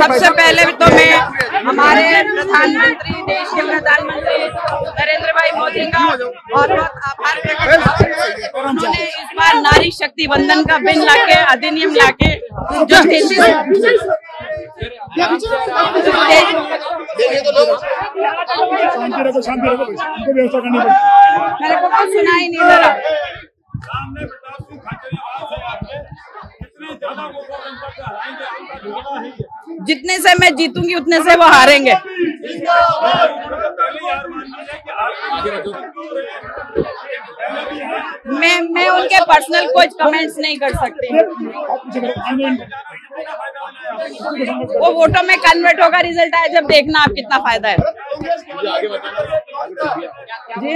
सबसे पहले तो मैं हमारे प्रधानमंत्री देश के प्रधानमंत्री नरेंद्र भाई मोदी का बहुत बहुत आभार व्यक्त उन्होंने इस बार नारी शक्ति बंधन का बिल लाके अधिनियम लाके जो शांति रखो शांति रखो उनको व्यवस्था करनी पड़ेगी मेरे को कुछ सुनाई नहीं दे रहा सामने प्रताप सिंह खाचरियावास से आपने कितने ज़्यादा वोटों के अंतर से हराएँगे आपका ठिकाना है ये। जितने से मैं जीतूँगी, उतने से वो हारेंगे। मैं मैं उनके पर्सनल कुछ कमेंट्स नहीं कर सकती। वो वोटों में कन्वर्ट होगा रिज़ल्ट आया जब देखना आप कितना फ़ायदा है। जी।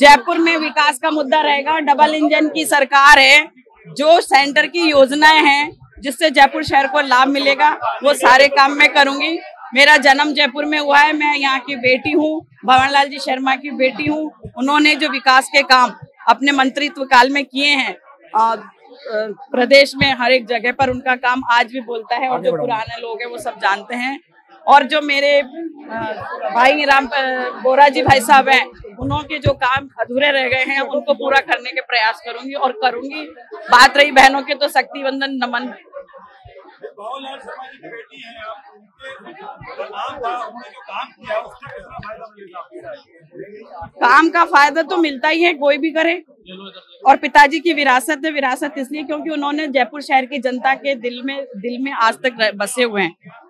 जयपुर में विकास का मुद्दा रहेगा डबल इंजन की सरकार है। जो सेंटर की योजनाएँ हैं, जिससे जयपुर शहर को लाभ मिलेगा, वो सारे काम मैं करूँगी। मेरा जन्म जयपुर में हुआ है, मैं यहाँ की बेटी हूँ, भवनलाल जी शर्मा की बेटी हूँ। उन्होंने जो विकास के काम अपने मंत्रित्व काल में किए हैं प्रदेश में हर एक जगह पर उनका काम आज भी बोलता है और जो पुराने लोग हैं, वो सब जानते हैं। और जो मेरे भाई राम बोरा जी भाई साहब हैं उन्होंने जो काम अधूरे रह गए हैं, उनको पूरा करने के प्रयास करूँगी और करूँगी। बात रही बहनों के तो शक्ति बंधन नमन। की काम का फ़ायदा तो मिलता ही है, कोई भी करे। और पिताजी की विरासत है, विरासत इसलिए क्योंकि उन्होंने जयपुर शहर की जनता के दिल में दिल में आज तक बसे हुए हैं।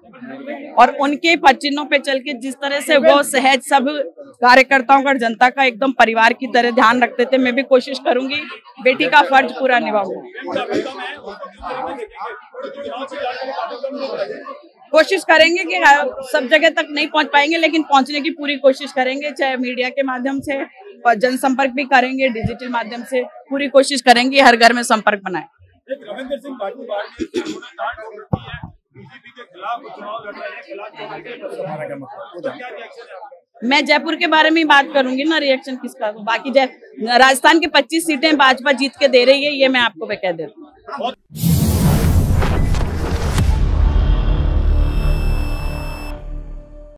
और उनके पचिनों पे चल के जिस तरह से वो सहज सब कार्यकर्ताओं का जनता का एकदम परिवार की तरह ध्यान रखते थे, मैं भी कोशिश करूँगी बेटी का फ़र्ज़ पूरा निभाऊँगी कोशिश करेंगे कि सब जगह तक नहीं पहुँच पाएँगे, लेकिन पहुँचने की पूरी कोशिश करेंगे, चाहे मीडिया के माध्यम से और जनसंपर्क भी करेंगे, डिजिटल माध्यम से पूरी कोशिश करेंगे हर घर में संपर्क बनाए। रविंद्र सिंह मैं जयपुर के बारे में ही बात करूँगी ना रिएक्शन किसका? बाकी जय राजस्थान की 25 सीटें भाजपा जीत के दे रही है ये मैं आपको कह देती हूँ।